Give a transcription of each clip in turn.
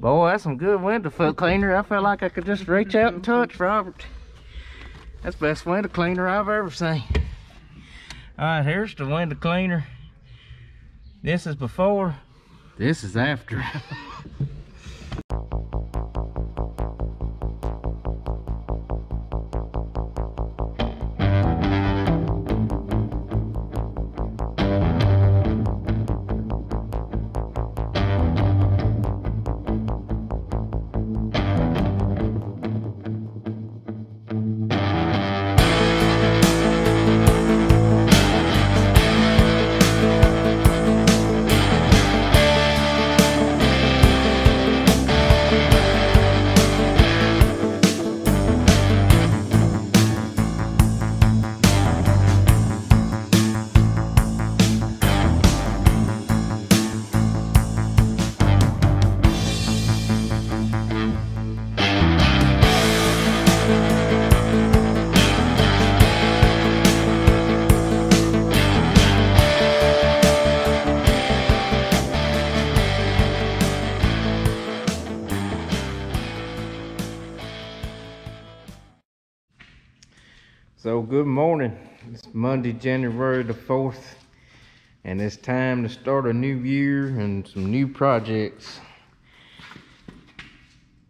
Boy, that's some good window foot mm-hmm. cleaner. I felt like I could just reach out and touch mm-hmm. Robert. That's the best window cleaner I've ever seen. All right, here's the window cleaner. This is before, this is after. So good morning. It's Monday, January the 4th, and it's time to start a new year and some new projects.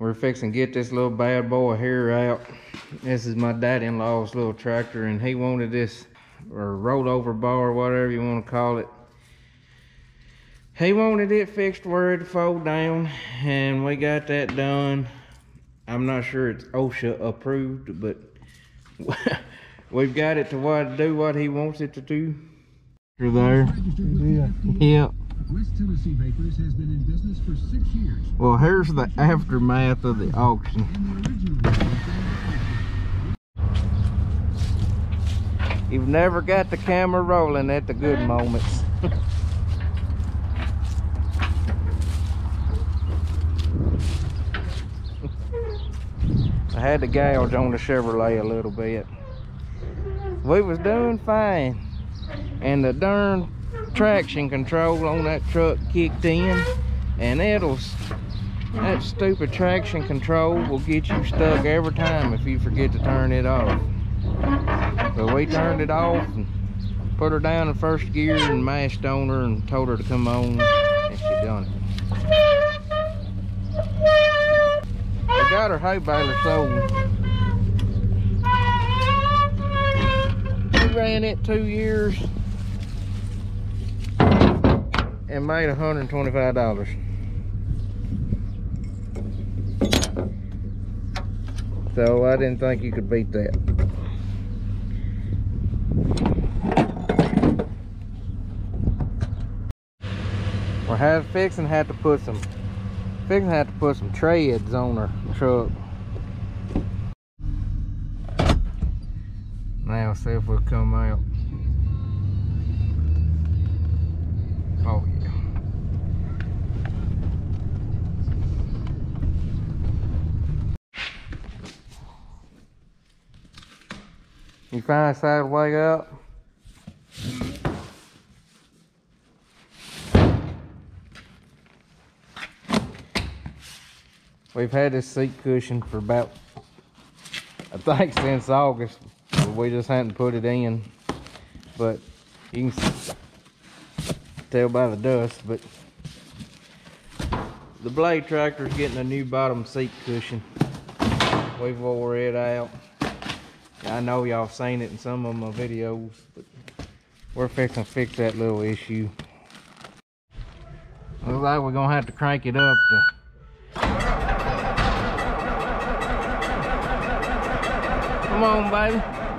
We're fixing to get this little bad boy here out. This is my dad-in-law's little tractor, and he wanted this, or rollover bar, whatever you want to call it. He wanted it fixed where it fold down, and we got that done. I'm not sure it's OSHA approved, but We've got it to what do what he wants it to do. You're there. Yeah. Yep. West Tennessee Vapors has been in business for six years. Well, here's the aftermath of the auction. You've never got the camera rolling at the good moments. I had to gouge on the Chevrolet a little bit we was doing fine. And the darn traction control on that truck kicked in. And it'll that stupid traction control will get you stuck every time if you forget to turn it off. So we turned it off and put her down in first gear and mashed on her and told her to come on. And she done it. We got her hay baler sold ran it two years and made $125. So I didn't think you could beat that. We're have fixing had to put some fixing had to put some treads on our truck. Now see if we'll come out. Oh yeah. You find side way up? We've had this seat cushion for about, I think since August we just hadn't put it in. But you can tell by the dust but the blade tractor is getting a new bottom seat cushion. We've wore it out. I know y'all seen it in some of my videos but we're fixing to fix that little issue. Looks like we're gonna have to crank it up to Come on, baby.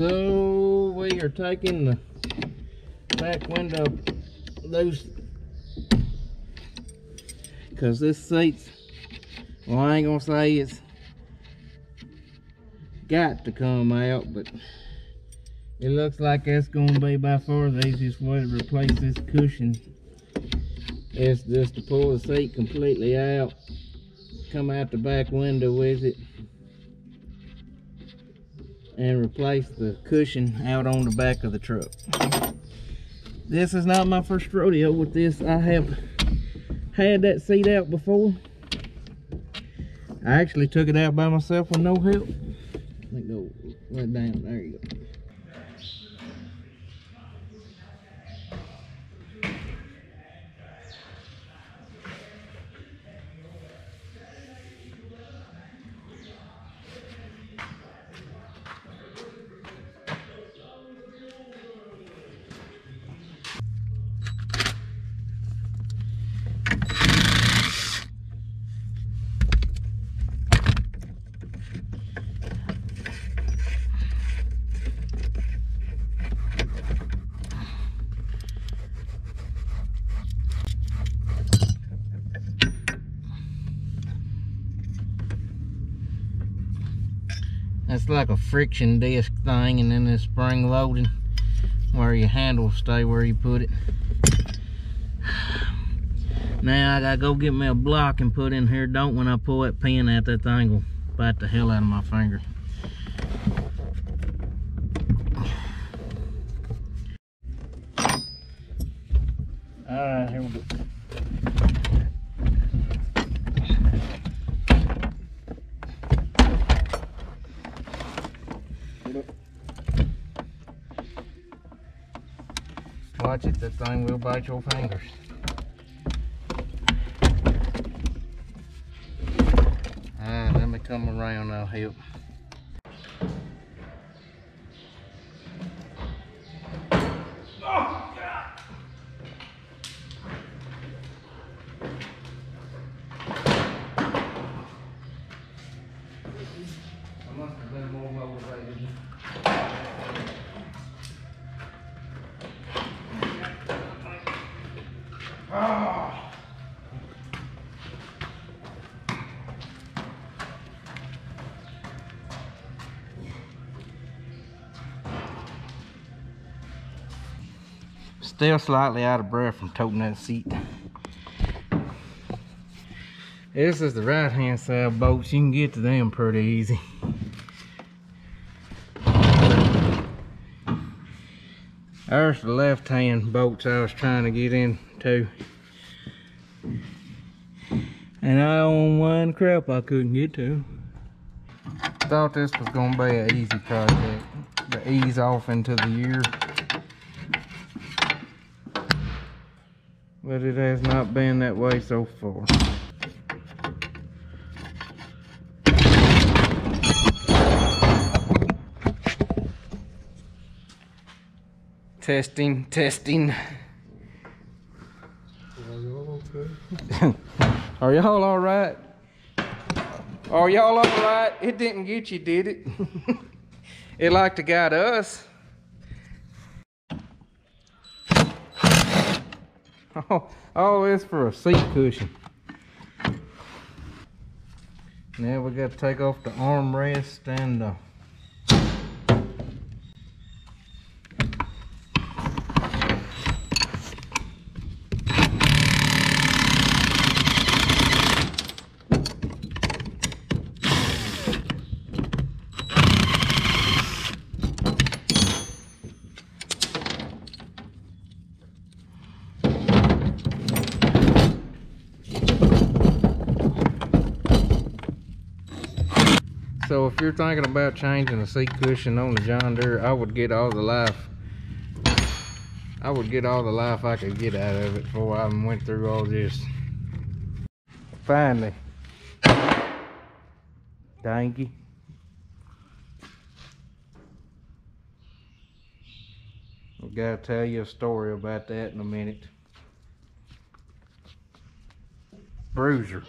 So we are taking the back window loose. Because this seat's well I ain't gonna say it's got to come out but it looks like that's gonna be by far the easiest way to replace this cushion is just to pull the seat completely out come out the back window with it and replace the cushion out on the back of the truck. This is not my first rodeo with this. I have had that seat out before. I actually took it out by myself with no help. Let go right down. There you go like a friction disc thing and then the spring loading where your handle stay where you put it. Now I gotta go get me a block and put in here. Don't when I pull that pin out, that thing will bite the hell out of my finger. Alright, here we go. Watch it, that thing will bite your fingers. Alright, let me come around, I'll help. I must have been more. Still slightly out of breath from toting that seat. This is the right hand side bolts. You can get to them pretty easy. There's the left hand bolts I was trying to get into. And I own one crap I couldn't get to. Thought this was gonna be an easy project to ease off into the year. But it has not been that way so far. Testing, testing. Are y'all all right? Are y'all all right? It didn't get you, did it? it like to got us. Oh, all this for a seat cushion. Now we got to take off the armrest and the So if you're thinking about changing the seat cushion on the John Deere, I would get all the life. I would get all the life I could get out of it before I went through all this. Finally. Dangy. I gotta tell you a story about that in a minute. Bruiser.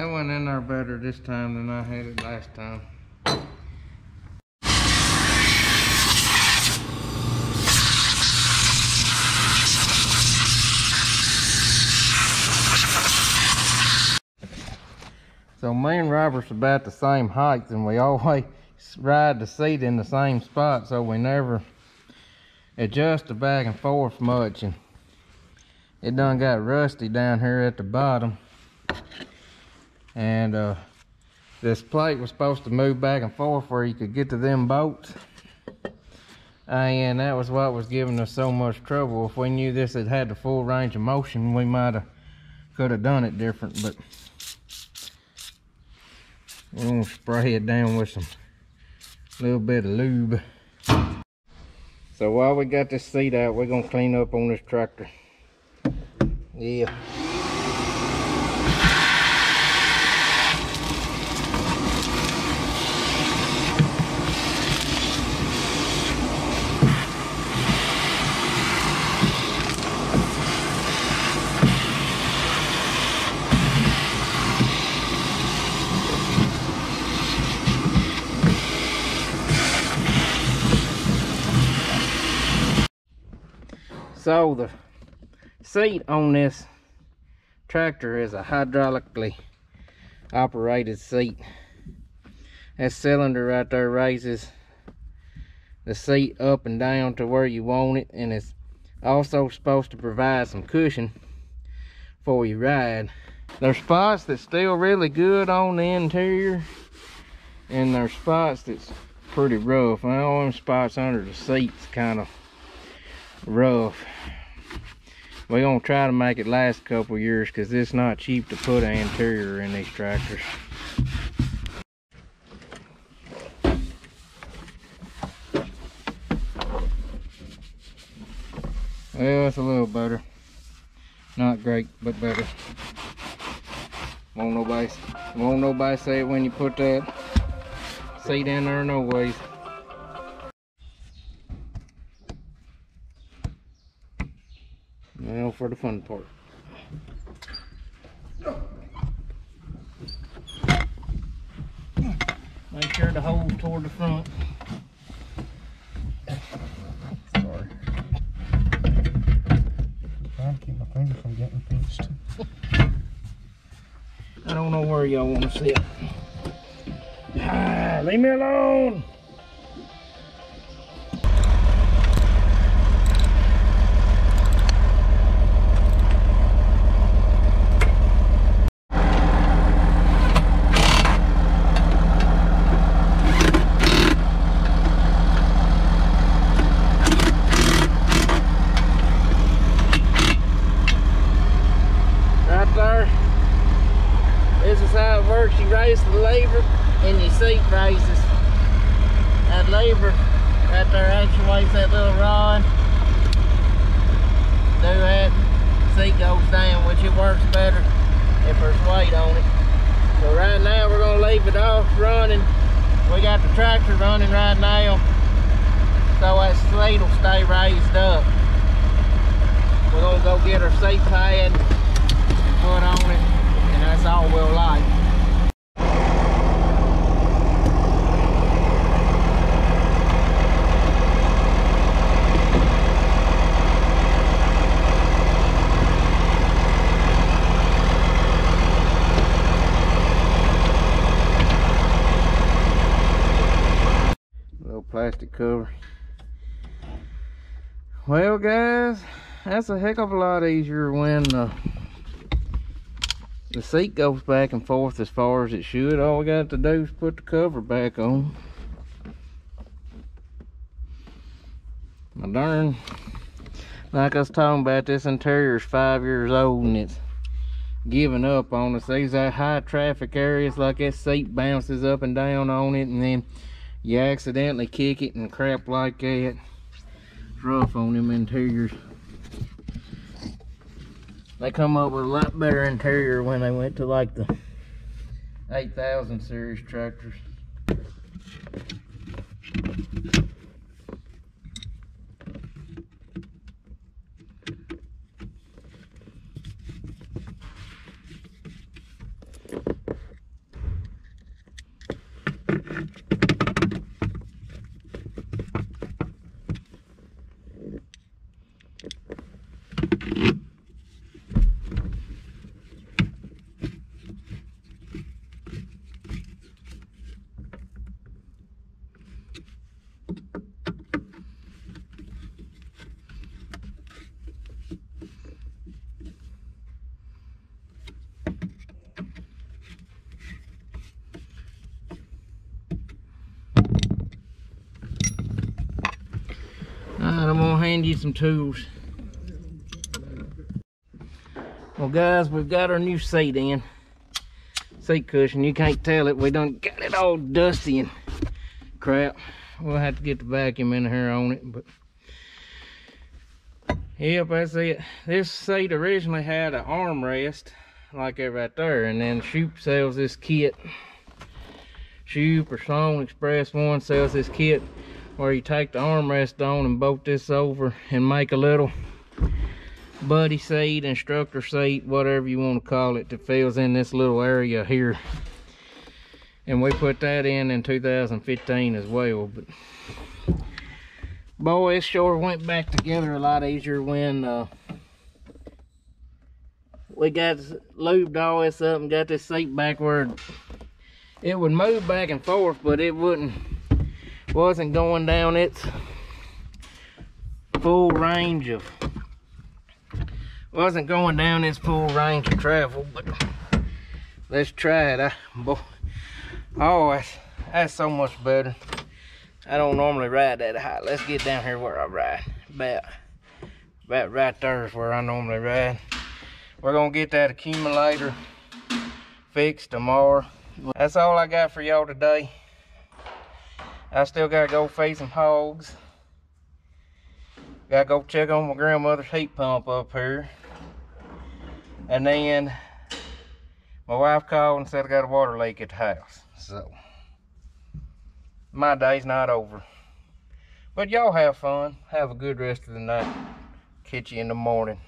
That went in there better this time than I had it last time. So me and Robert's about the same height and we always ride the seat in the same spot so we never adjust the back and forth much and it done got rusty down here at the bottom and uh, this plate was supposed to move back and forth where you could get to them bolts and that was what was giving us so much trouble. If we knew this had had the full range of motion we might have could have done it different but we're gonna spray it down with some little bit of lube. So while we got this seat out we're gonna clean up on this tractor. Yeah So the seat on this tractor is a hydraulically operated seat. That cylinder right there raises the seat up and down to where you want it and it's also supposed to provide some cushion for you ride. There's spots that's still really good on the interior and there's spots that's pretty rough. And all them spots under the seats kind of rough. We're gonna try to make it last a couple years because it's not cheap to put an interior in these tractors. Well, it's a little better. Not great, but better. Won't nobody, won't nobody say it when you put that seat in there no ways. Now for the fun part. Make sure the hole's toward the front. Sorry. Trying to keep my finger from getting pinched. I don't know where y'all want to sit. Ah, leave me alone. Right there. This is how it raise the lever and your seat raises. That lever right there actuates that little rod. Do that, seat goes down, which it works better if there's weight on it. So right now we're gonna leave it off running. We got the tractor running right now. So that seat will stay raised up. We're gonna go get our seat pad and put on it, and that's all we'll like. Cover. Well, guys, that's a heck of a lot easier when uh, the seat goes back and forth as far as it should. All we got to do is put the cover back on. My darn, like I was talking about, this interior is five years old and it's giving up on us. These are high traffic areas, like that seat bounces up and down on it, and then you accidentally kick it and crap like that. It's rough on them interiors. They come up with a lot better interior when they went to like the 8000 series tractors. Alright, I'm gonna hand you some tools. Well guys, we've got our new seat in. Seat cushion, you can't tell it. We done got it all dusty and crap. We'll have to get the vacuum in here on it, but Yep, that's it. This seat originally had an armrest like that right there, and then Shoup sells this kit. Shoup or Song Express One sells this kit where you take the armrest on and bolt this over and make a little buddy seat, instructor seat, whatever you want to call it, that fills in this little area here. And we put that in in 2015 as well. But boy, it sure went back together a lot easier when uh, we got lubed all this up and got this seat back where it would move back and forth, but it wouldn't wasn't going down its full range of wasn't going down its full range of travel but let's try it. I, boy, oh that's, that's so much better. I don't normally ride that high. Let's get down here where I ride. About about right there is where I normally ride. We're gonna get that accumulator fixed tomorrow. That's all I got for y'all today I still gotta go feed some hogs. Gotta go check on my grandmother's heat pump up here. And then my wife called and said I got a water leak at the house. So my day's not over. But y'all have fun. Have a good rest of the night. Catch you in the morning.